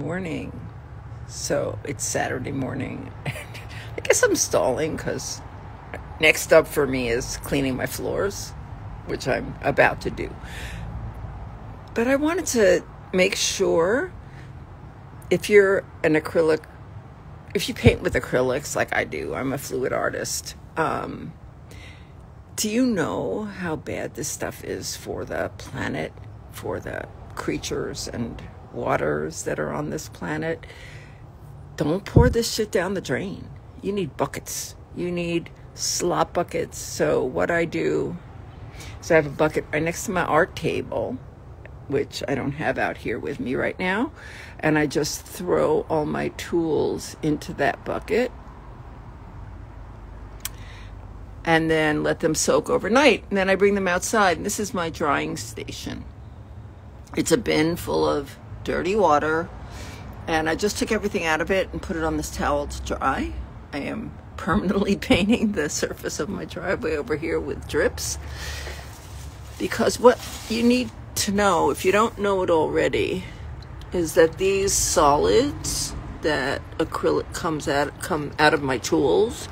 morning. So it's Saturday morning. I guess I'm stalling because next up for me is cleaning my floors, which I'm about to do. But I wanted to make sure if you're an acrylic, if you paint with acrylics like I do, I'm a fluid artist. Um, do you know how bad this stuff is for the planet, for the creatures and waters that are on this planet? Don't pour this shit down the drain. You need buckets. You need slop buckets. So, what I do is I have a bucket right next to my art table which I don't have out here with me right now. And I just throw all my tools into that bucket and then let them soak overnight. And then I bring them outside. And this is my drying station. It's a bin full of dirty water. And I just took everything out of it and put it on this towel to dry. I am permanently painting the surface of my driveway over here with drips because what you need to know, if you don't know it already, is that these solids that acrylic comes out come out of my tools,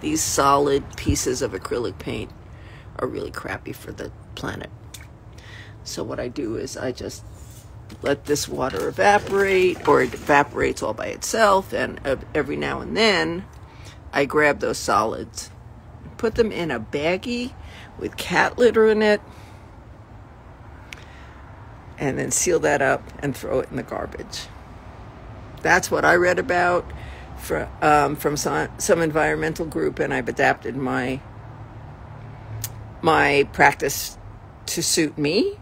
these solid pieces of acrylic paint are really crappy for the planet. So what I do is I just let this water evaporate or it evaporates all by itself and every now and then I grab those solids, put them in a baggie with cat litter in it and then seal that up and throw it in the garbage. That's what I read about for, um, from some, some environmental group, and I've adapted my my practice to suit me.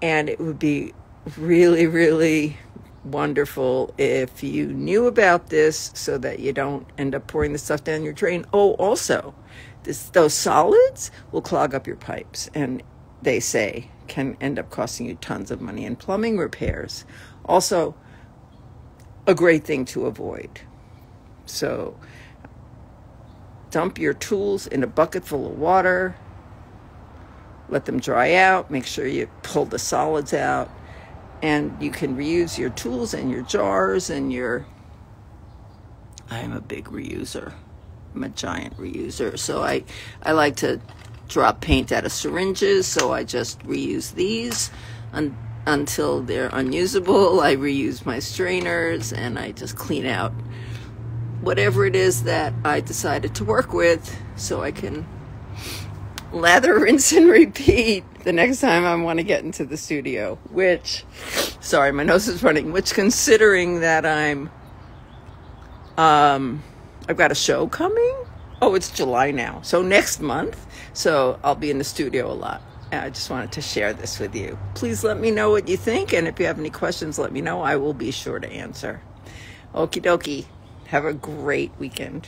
And it would be really, really wonderful if you knew about this so that you don't end up pouring the stuff down your drain. Oh, also, this, those solids will clog up your pipes, and they say can end up costing you tons of money in plumbing repairs. Also, a great thing to avoid. So, dump your tools in a bucket full of water, let them dry out, make sure you pull the solids out, and you can reuse your tools and your jars and your. I am a big reuser. I'm a giant reuser. So I, I like to drop paint out of syringes, so I just reuse these un- until they're unusable. I reuse my strainers and I just clean out whatever it is that I decided to work with so I can lather, rinse, and repeat the next time I want to get into the studio. Which, sorry, my nose is running, which considering that I'm, um, I've got a show coming. Oh, it's July now. So next month so I'll be in the studio a lot. I just wanted to share this with you. Please let me know what you think, and if you have any questions, let me know. I will be sure to answer. Okie dokie. Have a great weekend.